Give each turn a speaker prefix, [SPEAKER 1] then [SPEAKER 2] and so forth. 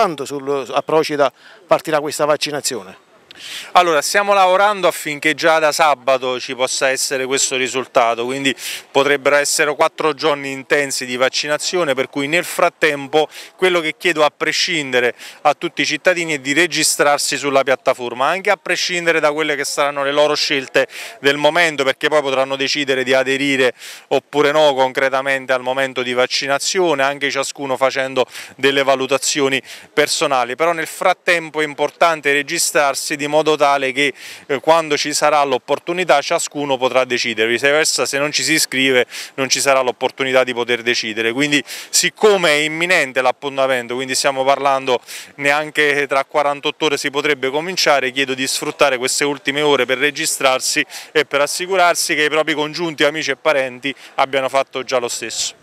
[SPEAKER 1] quando sul, a Procida partirà questa vaccinazione?
[SPEAKER 2] Allora, stiamo lavorando affinché già da sabato ci possa essere questo risultato, quindi potrebbero essere quattro giorni intensi di vaccinazione, per cui nel frattempo quello che chiedo a prescindere a tutti i cittadini è di registrarsi sulla piattaforma, anche a prescindere da quelle che saranno le loro scelte del momento, perché poi potranno decidere di aderire oppure no concretamente al momento di vaccinazione, anche ciascuno facendo delle valutazioni personali, però nel frattempo è importante registrarsi di modo tale che eh, quando ci sarà l'opportunità ciascuno potrà decidere, viceversa se non ci si iscrive non ci sarà l'opportunità di poter decidere, quindi siccome è imminente l'appuntamento, quindi stiamo parlando neanche tra 48 ore si potrebbe cominciare, chiedo di sfruttare queste ultime ore per registrarsi e per assicurarsi che i propri congiunti, amici e parenti abbiano fatto già lo stesso.